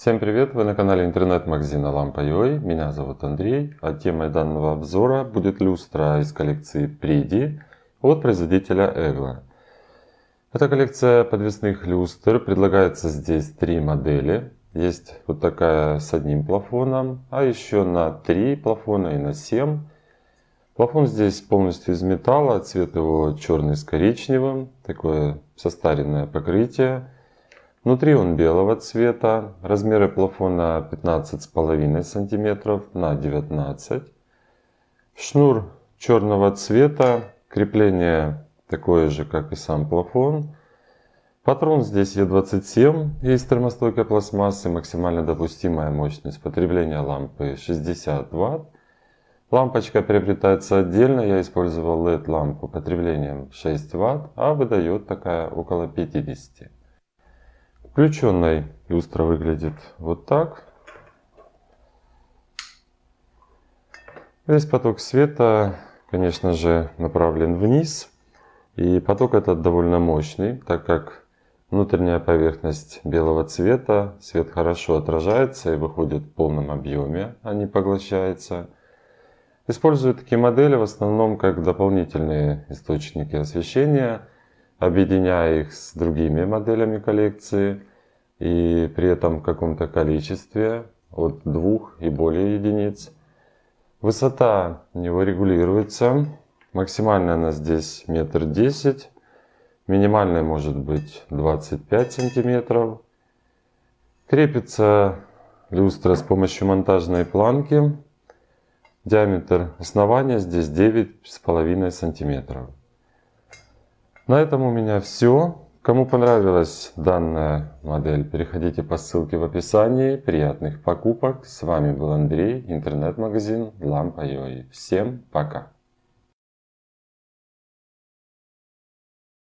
Всем привет! Вы на канале интернет-магазина Lampa.ua. Меня зовут Андрей, а темой данного обзора будет люстра из коллекции Pridi от производителя Egla. Эта коллекция подвесных люстр. Предлагается здесь три модели. Есть вот такая с одним плафоном, а еще на три плафона и на 7. Плафон здесь полностью из металла, цвет его черный с коричневым, такое состаренное покрытие. Внутри он белого цвета, размеры плафона 15,5 см на 19 Шнур черного цвета, крепление такое же, как и сам плафон. Патрон здесь Е27 из термостойкой пластмассы, максимально допустимая мощность потребления лампы 60 Вт. Лампочка приобретается отдельно, я использовал LED лампу потреблением 6 Вт, а выдает такая около 50 Включенной люстра выглядит вот так. Весь поток света, конечно же, направлен вниз. И поток этот довольно мощный, так как внутренняя поверхность белого цвета, свет хорошо отражается и выходит в полном объеме, а не поглощается. Использую такие модели в основном как дополнительные источники освещения – объединяя их с другими моделями коллекции и при этом в каком-то количестве от двух и более единиц. Высота него регулируется. Максимальная она здесь метр десять. Минимальная может быть 25 сантиметров. Крепится люстра с помощью монтажной планки. Диаметр основания здесь 9,5 сантиметров. На этом у меня все. Кому понравилась данная модель, переходите по ссылке в описании. Приятных покупок. С вами был Андрей, интернет-магазин Lampa.ua. Всем пока!